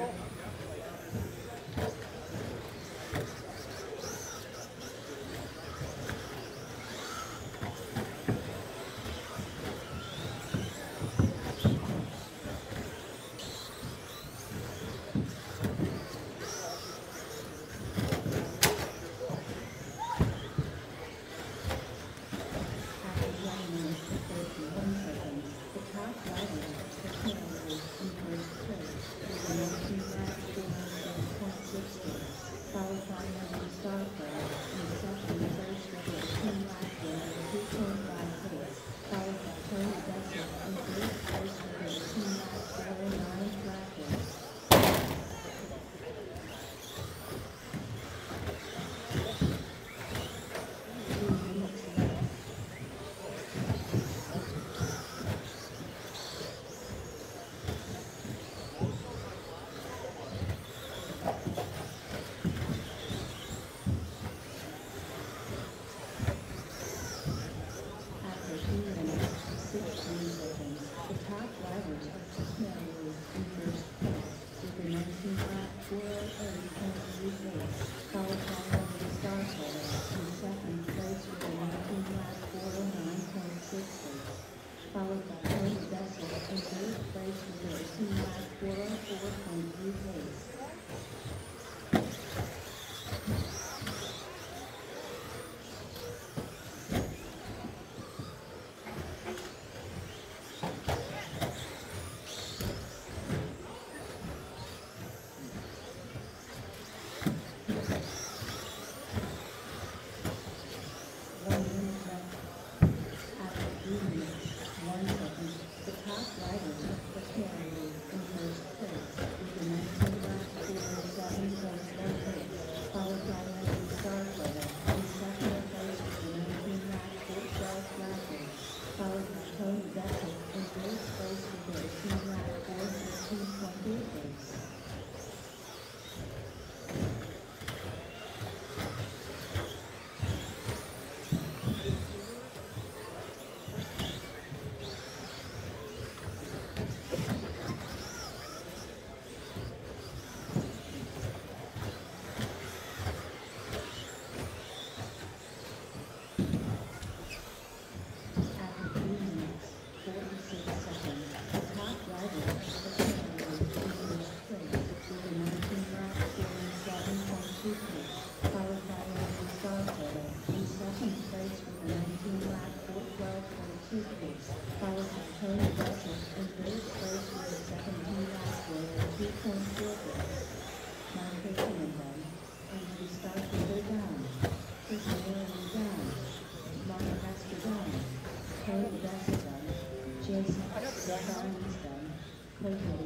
people.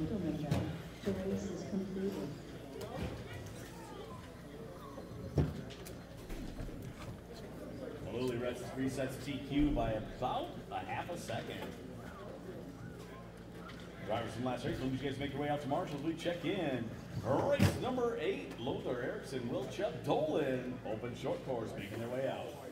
middle window, the race is completed. Lily resets TQ by about a half a second. Drivers from last race, hope you guys make your way out to Marshall's. We check in. Race number eight, Lothar Erickson, Will Chubb Dolan, open short course, making their way out.